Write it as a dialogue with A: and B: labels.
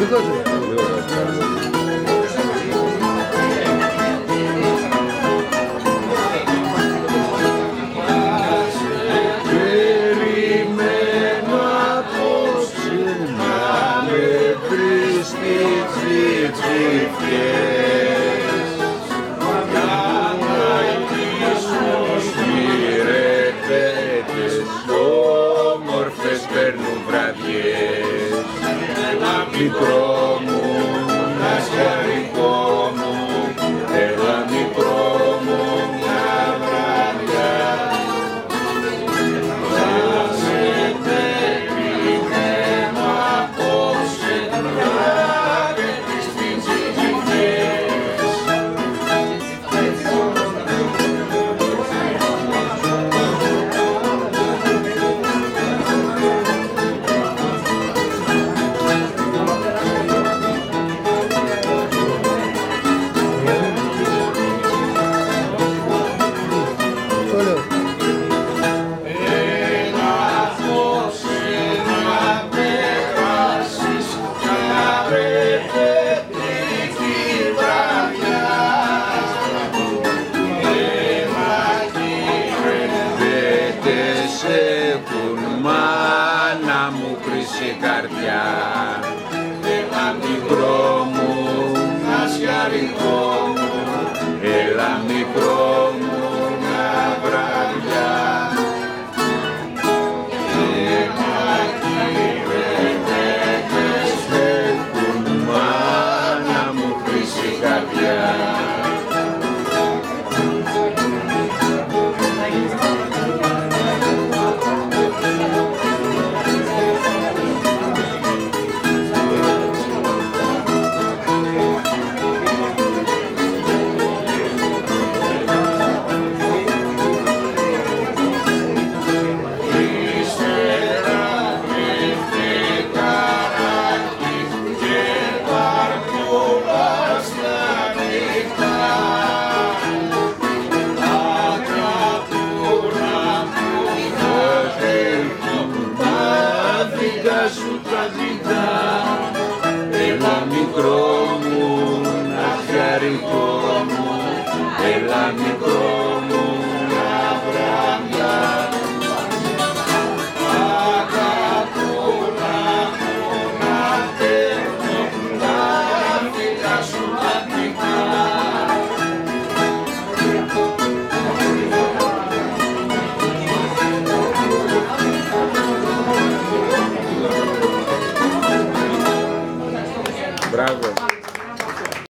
A: δικό σου.
B: Περιμένω απόψε να με βρεις τσιτσιφιές Ένα μου χρυσή καρδιά Έλα μικρό μου, νασιαρικό σου τα ζητά Έλα μικρό μου, ναχιαρικό μου. Έλα μικρό হবে